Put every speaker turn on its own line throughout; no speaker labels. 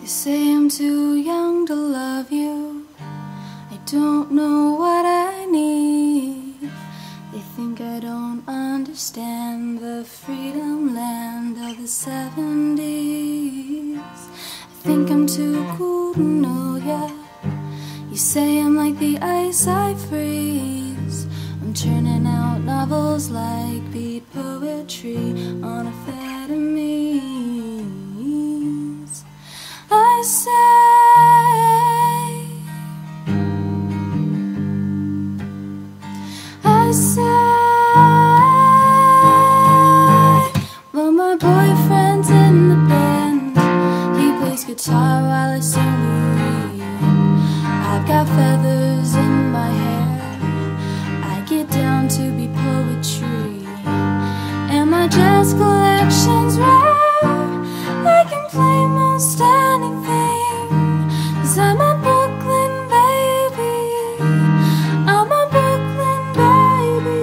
They say I'm too young to love you. I don't know what I need. They think I don't understand the freedom land of the 70s. I think I'm too cool to know ya. You say I'm like the ice I freeze. I'm churning out novels like beat poetry on amphetamines. Guitar while I sing the band. He plays guitar while I've got feathers in my hair. I get down to beat poetry, and my jazz I'm a Brooklyn baby. I'm a Brooklyn baby.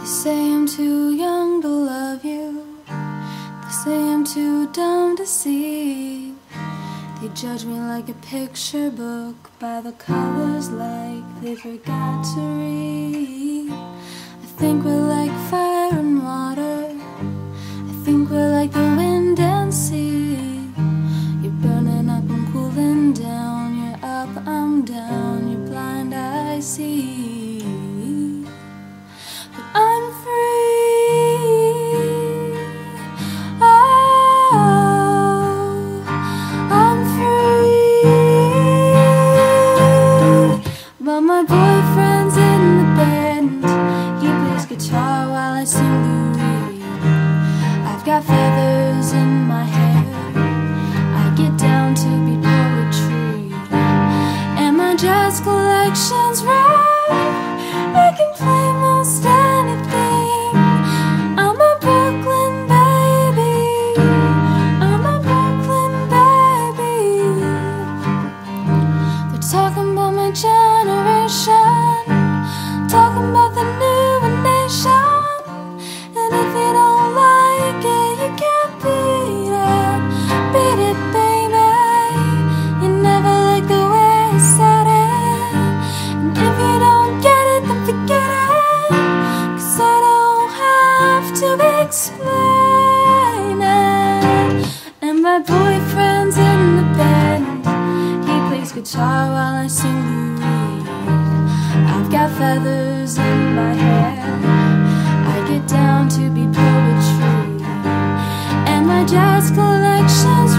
They say I'm too young to love you. They say I'm too dumb to see. They judge me like a picture book by the colors like they forgot to read. Think we're got feathers in my hair. I get down to beat poetry. And my jazz collection's rare. I can play most anything. I'm a Brooklyn baby. I'm a Brooklyn baby. They're talking about my generation, talking about the I've got feathers in my hair. I get down to beat poetry. And my jazz collection's